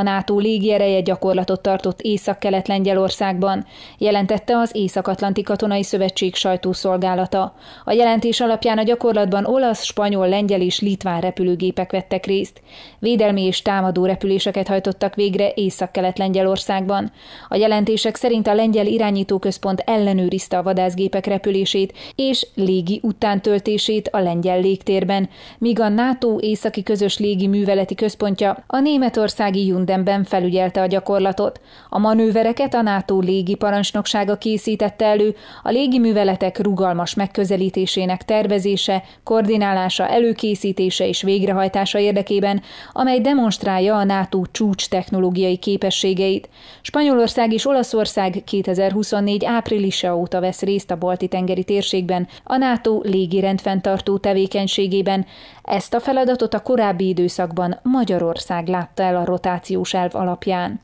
A NATO légiereje gyakorlatot tartott Észak-Kelet-Lengyelországban, jelentette az Észak-Atlanti Katonai Szövetség sajtószolgálata. A jelentés alapján a gyakorlatban olasz, spanyol, lengyel és litván repülőgépek vettek részt. Védelmi és támadó repüléseket hajtottak végre Észak-Kelet-Lengyelországban. A jelentések szerint a lengyel irányítóközpont ellenőrizte a vadászgépek repülését és légi utántöltését a lengyel légtérben, míg a NATO északi közös légi műveleti központja a németországi Jundenben felügyelte a gyakorlatot. A manővereket a NATO légi parancsnoksága készítette elő, a légi műveletek rugalmas megközelítésének tervezése, koordinálása, előkészítése és végrehajtása érdekében, amely demonstrálja a NATO csúcs technológiai képességeit. Spanyolország és Olaszország 2024 áprilisa óta vesz részt a Balti-tengeri térségben a NATO légi rendfenntartó tevékenységében. Ezt a feladatot a korábbi időszakban Magyarország látta el a rotációs elv alapján.